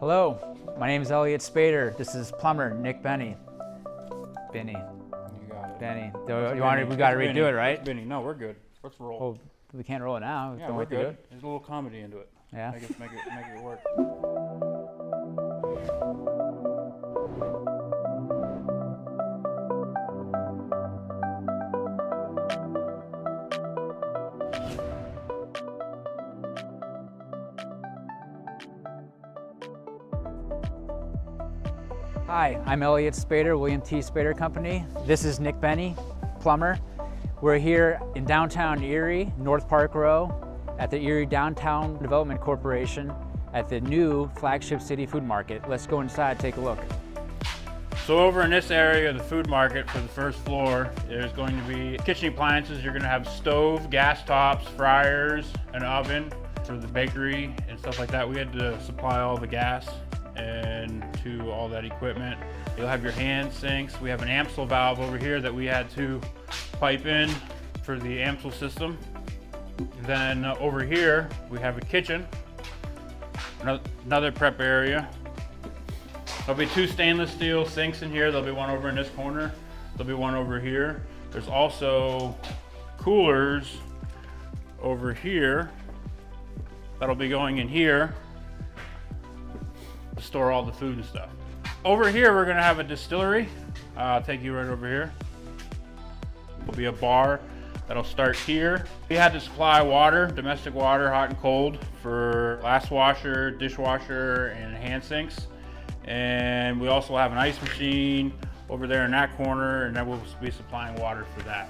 Hello, my name is Elliot Spaeder. This is plumber Nick Binney. Benny. You got it. Benny. Do you want Benny. we got to redo Benny. it, right? Benny. No, we're good. Let's roll. Well, we can't roll it now. yeah, Don't we're wait to do good. There's a little comedy into it. Yeah. Make it, make it, make it work. Hi, I'm Elliot Spaeder, William T. Spaeder Company. This is Nick Binney, plumber. We're here in downtown Erie, North Park Row, at the Erie Downtown Development Corporation at the new flagship city food market. Let's go inside, take a look. So over in this area of the food market for the first floor, there's going to be kitchen appliances. You're going to have stove, gas tops, fryers, an oven for the bakery and stuff like that. We had to supply all the gas and to all that equipment. You'll have your hand sinks. We have an Ansul valve over here that we had to pipe in for the Ansul system. Then uh, over here, we have a kitchen, another prep area. There'll be two stainless steel sinks in here. There'll be one over in this corner. There'll be one over here. There's also coolers over here that'll be going in here store all the food and stuff. Over here, we're gonna have a distillery. Uh, I'll take you right over here. There'll be a bar that'll start here. We had to supply water, domestic water, hot and cold, for glass washer, dishwasher, and hand sinks. And we also have an ice machine over there in that corner, and then we'll be supplying water for that.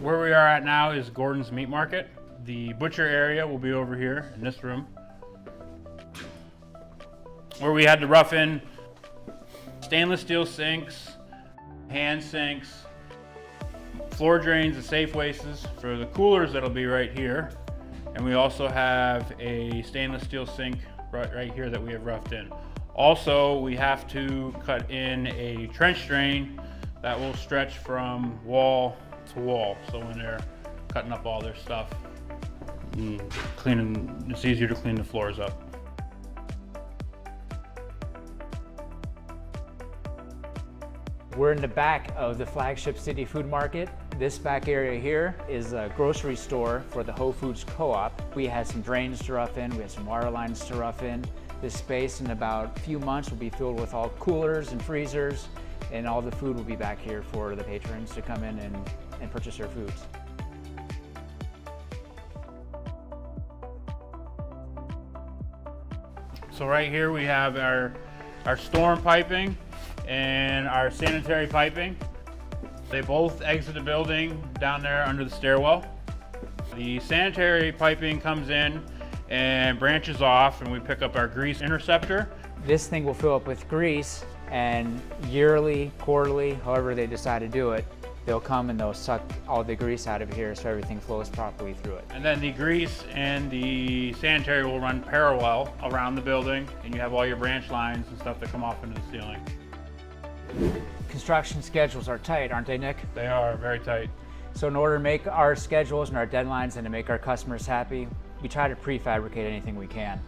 Where we are at now is Gordon's Meat Market. The butcher area will be over here in this room. Where we had to rough in stainless steel sinks, hand sinks, floor drains and safe wastes for the coolers that'll be right here. And we also have a stainless steel sink right, right here that we have roughed in. Also, we have to cut in a trench drain that will stretch from wall to wall. So when they're cutting up all their stuff, cleaning, it's easier to clean the floors up. We're in the back of the flagship city food market. This back area here is a grocery store for the Whole Foods Co-op. We had some drains to rough in, we had some water lines to rough in. This space in about a few months will be filled with all coolers and freezers and all the food will be back here for the patrons to come in and, and purchase their foods. So right here we have our, our storm piping and our sanitary piping. They both exit the building down there under the stairwell. The sanitary piping comes in and branches off and we pick up our grease interceptor. This thing will fill up with grease and yearly, quarterly, however they decide to do it, they'll come and they'll suck all the grease out of here so everything flows properly through it. And then the grease and the sanitary will run parallel around the building and you have all your branch lines and stuff that come off into the ceiling. Construction schedules are tight, aren't they, Nick? They are very tight. So in order to make our schedules and our deadlines and to make our customers happy, we try to prefabricate anything we can.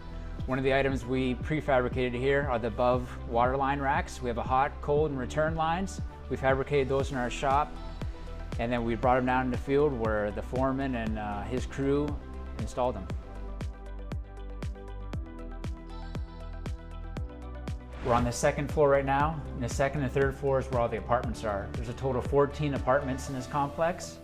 One of the items we prefabricated here are the above water line racks. We have a hot, cold, and return lines. We fabricated those in our shop, and then we brought them down in the field where the foreman and uh, his crew installed them. We're on the second floor right now. And the second and third floors where all the apartments are. There's a total of 14 apartments in this complex.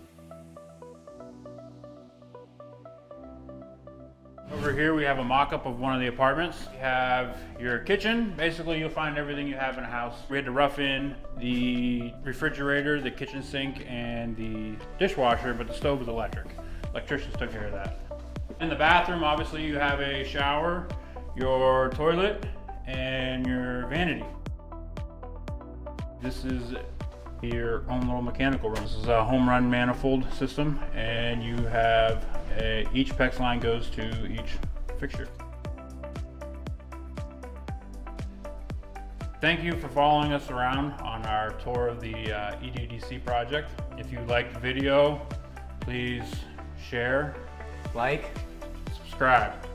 Over here we have a mock-up of one of the apartments. You have your kitchen. Basically you'll find everything you have in a house. We had to rough in the refrigerator, the kitchen sink, and the dishwasher, but the stove was electric. Electricians took care of that. In the bathroom, obviously you have a shower, your toilet, and your vanity. This is your own little mechanical room. This is a home run manifold system, and you have a, each PEX line goes to each fixture. Thank you for following us around on our tour of the uh, EDDC project. If you liked the video, please share, Like, subscribe.